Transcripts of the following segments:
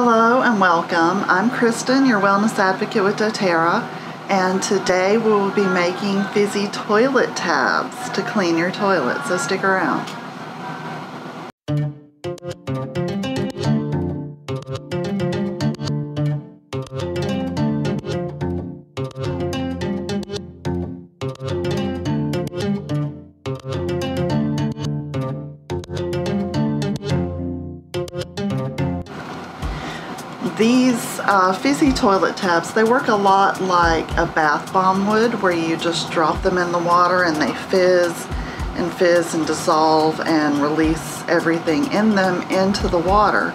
Hello and welcome. I'm Kristen, your wellness advocate with doTERRA, and today we will be making fizzy toilet tabs to clean your toilet, so stick around. These uh, fizzy toilet tabs, they work a lot like a bath bomb would where you just drop them in the water and they fizz and fizz and dissolve and release everything in them into the water.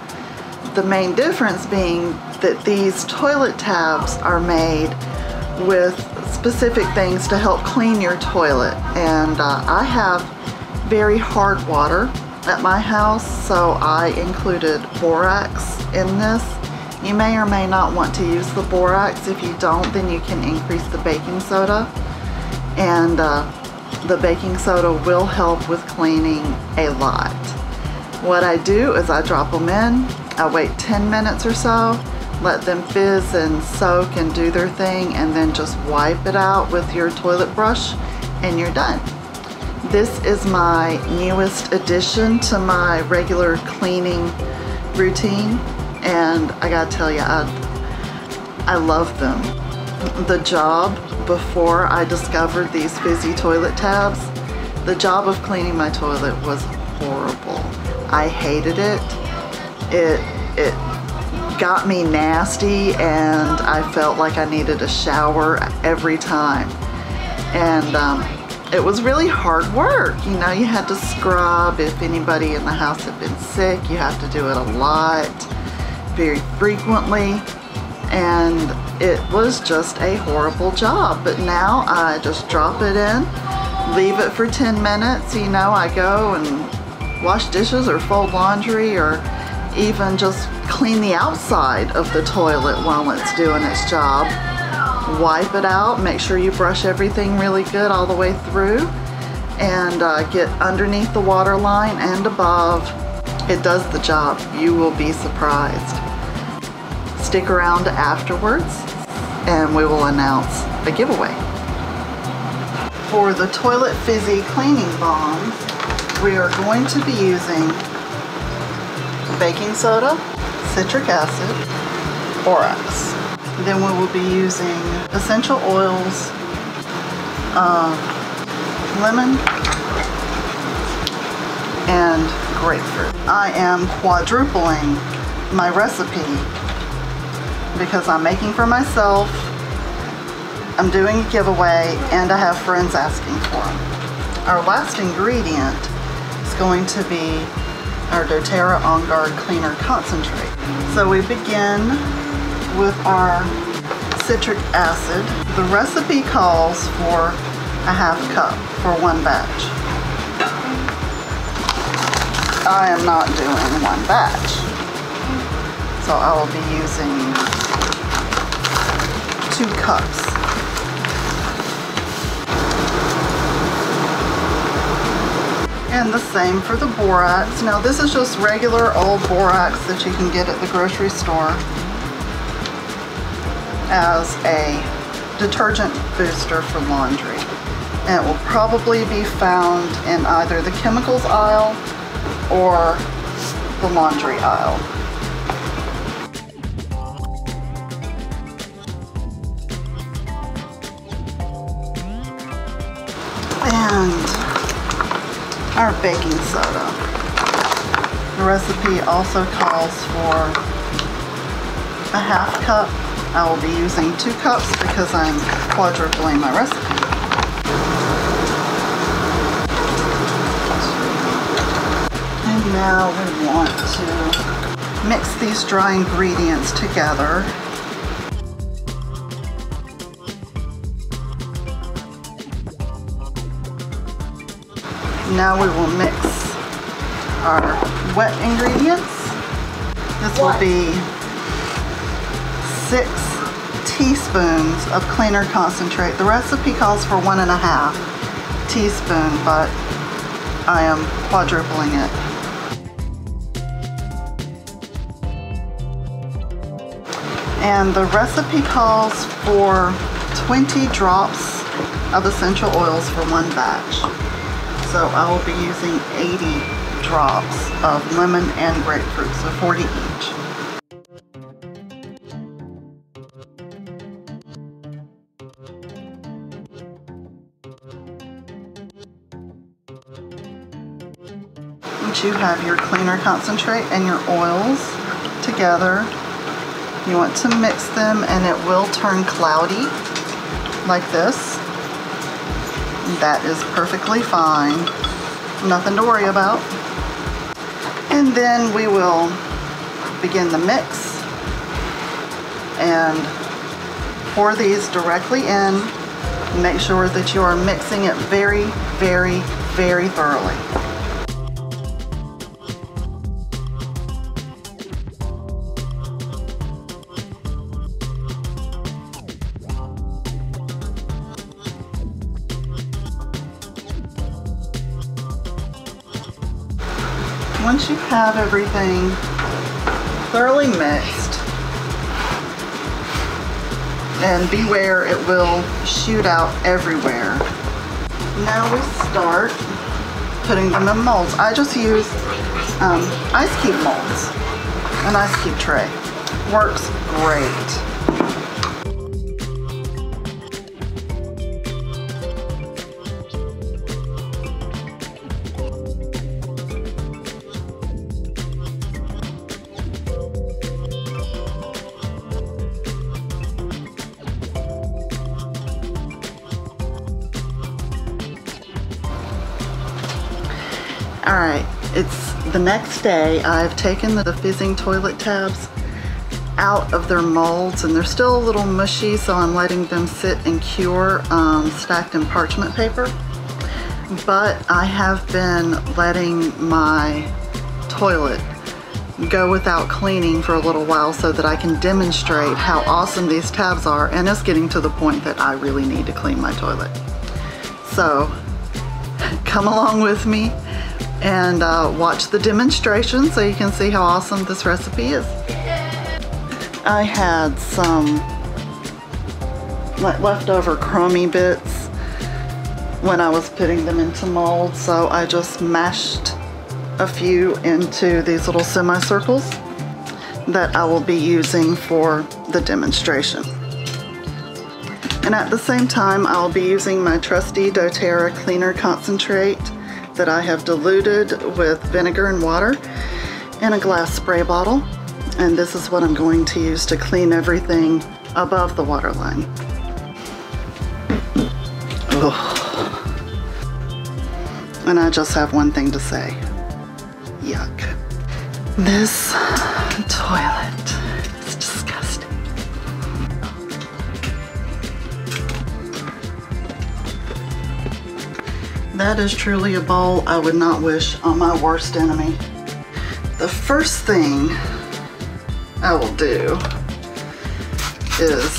The main difference being that these toilet tabs are made with specific things to help clean your toilet and uh, I have very hard water at my house so I included borax in this you may or may not want to use the borax. If you don't, then you can increase the baking soda. And uh, the baking soda will help with cleaning a lot. What I do is I drop them in, I wait 10 minutes or so, let them fizz and soak and do their thing, and then just wipe it out with your toilet brush, and you're done. This is my newest addition to my regular cleaning routine and I gotta tell you, I, I love them. The job before I discovered these fizzy toilet tabs, the job of cleaning my toilet was horrible. I hated it. It, it got me nasty and I felt like I needed a shower every time. And um, it was really hard work. You know, you had to scrub if anybody in the house had been sick. You have to do it a lot very frequently and it was just a horrible job. But now I just drop it in, leave it for 10 minutes. You know, I go and wash dishes or fold laundry or even just clean the outside of the toilet while it's doing its job. Wipe it out, make sure you brush everything really good all the way through and uh, get underneath the water line and above it does the job. You will be surprised. Stick around afterwards and we will announce a giveaway. For the Toilet Fizzy Cleaning Bomb, we are going to be using baking soda, citric acid, borax. Then we will be using essential oils, uh, lemon, and grapefruit. I am quadrupling my recipe because I'm making for myself, I'm doing a giveaway, and I have friends asking for them. Our last ingredient is going to be our doTERRA On Guard Cleaner Concentrate. So we begin with our citric acid. The recipe calls for a half cup for one batch. I am not doing one batch. So I will be using two cups. And the same for the borax. Now this is just regular old borax that you can get at the grocery store as a detergent booster for laundry. And it will probably be found in either the chemicals aisle or the laundry aisle. And our baking soda. The recipe also calls for a half cup. I will be using two cups because I'm quadrupling my recipe. And now we want to mix these dry ingredients together. Now we will mix our wet ingredients. This will be six teaspoons of cleaner concentrate. The recipe calls for one and a half teaspoon, but I am quadrupling it. And the recipe calls for 20 drops of essential oils for one batch. So I will be using 80 drops of lemon and grapefruit, so 40 each. Once you have your cleaner concentrate and your oils together, you want to mix them and it will turn cloudy like this. That is perfectly fine. Nothing to worry about. And then we will begin the mix and pour these directly in. Make sure that you are mixing it very, very, very thoroughly. Once you have everything thoroughly mixed, and beware it will shoot out everywhere. Now we start putting them in molds. I just use um, ice cube molds, an ice cube tray. Works great. All right, it's the next day. I've taken the fizzing toilet tabs out of their molds and they're still a little mushy so I'm letting them sit and cure um, stacked in parchment paper. But I have been letting my toilet go without cleaning for a little while so that I can demonstrate how awesome these tabs are and it's getting to the point that I really need to clean my toilet. So come along with me and uh, watch the demonstration so you can see how awesome this recipe is. I had some leftover chromie bits when I was putting them into molds so I just mashed a few into these little semicircles that I will be using for the demonstration. And at the same time, I'll be using my trusty doTERRA Cleaner Concentrate that I have diluted with vinegar and water in a glass spray bottle. And this is what I'm going to use to clean everything above the water line. And I just have one thing to say. Yuck. This toilet That is truly a bowl I would not wish on my worst enemy. The first thing I will do is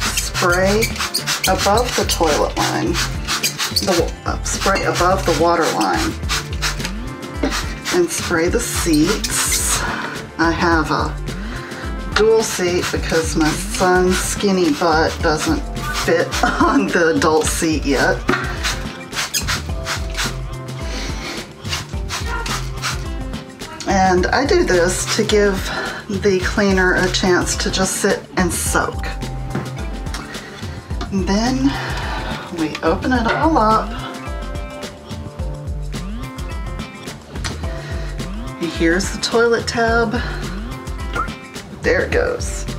spray above the toilet line, the uh, spray above the water line, and spray the seats. I have a dual seat because my son's skinny butt doesn't fit on the adult seat yet. And I do this to give the cleaner a chance to just sit and soak. And then we open it all up. Here's the toilet tab. There it goes.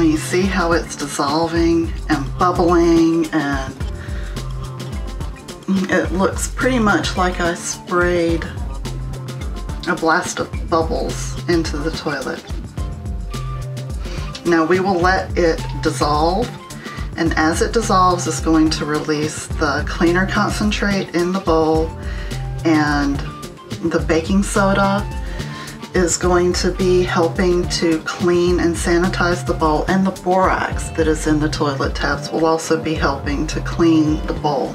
You see how it's dissolving and bubbling and it looks pretty much like I sprayed a blast of bubbles into the toilet. Now we will let it dissolve and as it dissolves it's going to release the cleaner concentrate in the bowl and the baking soda is going to be helping to clean and sanitize the bowl and the borax that is in the toilet tabs will also be helping to clean the bowl.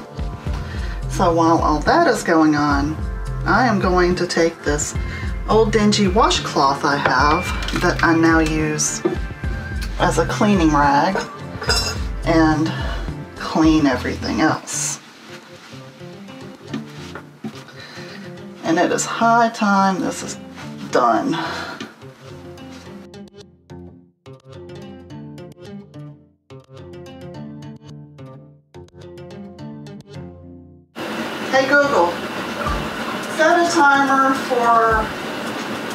So while all that is going on, I am going to take this old dingy washcloth I have that I now use as a cleaning rag and clean everything else. And it is high time this is done. Hey Google, set a timer for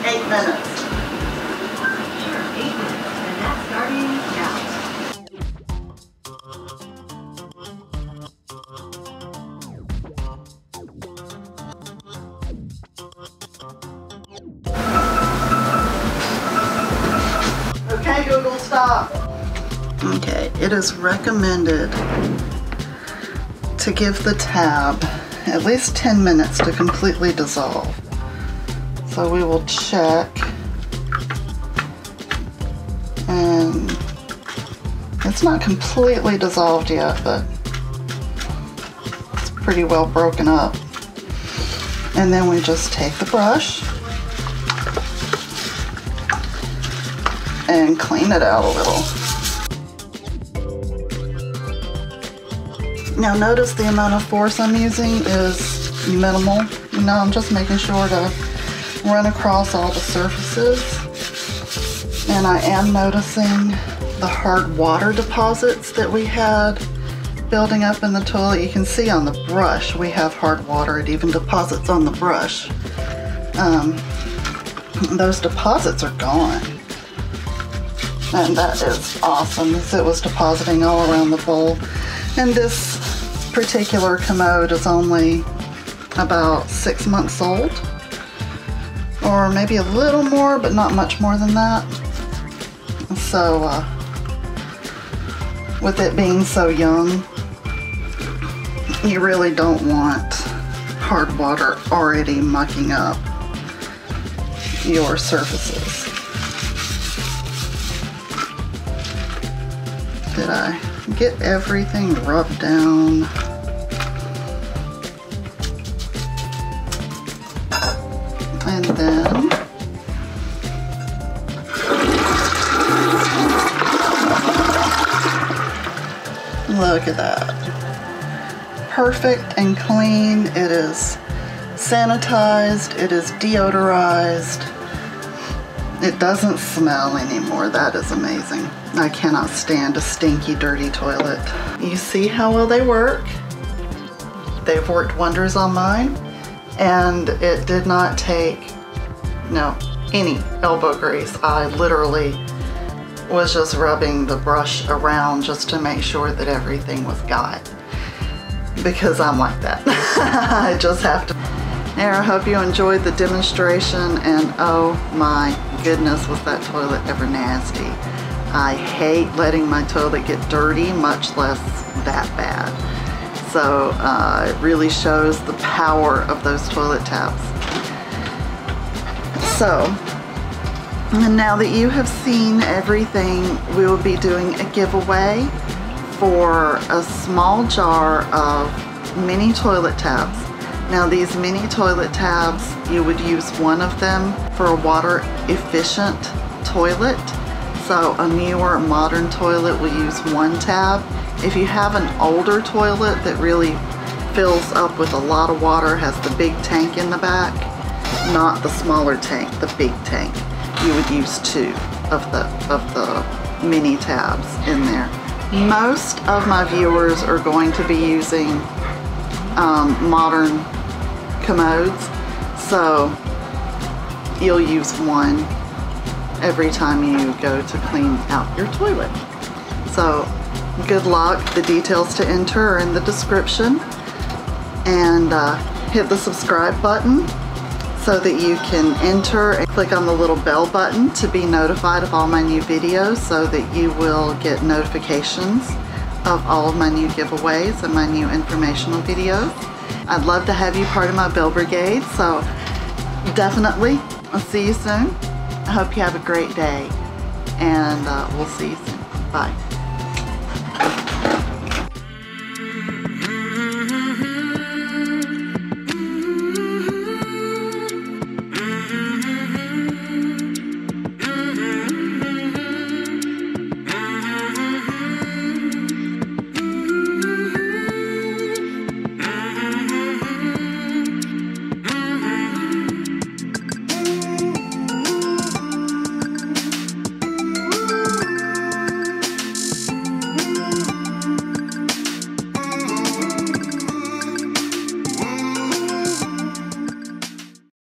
eight minutes. Stop. Okay, it is recommended to give the tab at least 10 minutes to completely dissolve. So we will check and it's not completely dissolved yet, but it's pretty well broken up. And then we just take the brush and clean it out a little. Now notice the amount of force I'm using is minimal. Know, I'm just making sure to run across all the surfaces. And I am noticing the hard water deposits that we had building up in the toilet. You can see on the brush we have hard water. It even deposits on the brush. Um, those deposits are gone. And that is awesome. So it was depositing all around the bowl. And this particular commode is only about six months old. Or maybe a little more, but not much more than that. So, uh, with it being so young, you really don't want hard water already mucking up your surfaces. Did I get everything rubbed down? And then look at that. Perfect and clean. It is sanitized. It is deodorized. It doesn't smell anymore. That is amazing. I cannot stand a stinky, dirty toilet. You see how well they work? They've worked wonders on mine. And it did not take, no, any elbow grease. I literally was just rubbing the brush around just to make sure that everything was got. Because I'm like that. I just have to. There, I hope you enjoyed the demonstration and oh my goodness was that toilet ever nasty. I hate letting my toilet get dirty, much less that bad. So uh, it really shows the power of those toilet tabs. So, and now that you have seen everything, we will be doing a giveaway for a small jar of mini toilet tabs. Now these mini toilet tabs, you would use one of them for a water efficient toilet. So a newer modern toilet will use one tab. If you have an older toilet that really fills up with a lot of water, has the big tank in the back, not the smaller tank, the big tank, you would use two of the, of the mini tabs in there. Most of my viewers are going to be using um, modern commodes, so you'll use one every time you go to clean out your toilet. So good luck. The details to enter are in the description. And uh, hit the subscribe button so that you can enter and click on the little bell button to be notified of all my new videos so that you will get notifications of all of my new giveaways and my new informational videos. I'd love to have you part of my Bell Brigade, so definitely I'll see you soon. I hope you have a great day, and uh, we'll see you soon. Bye.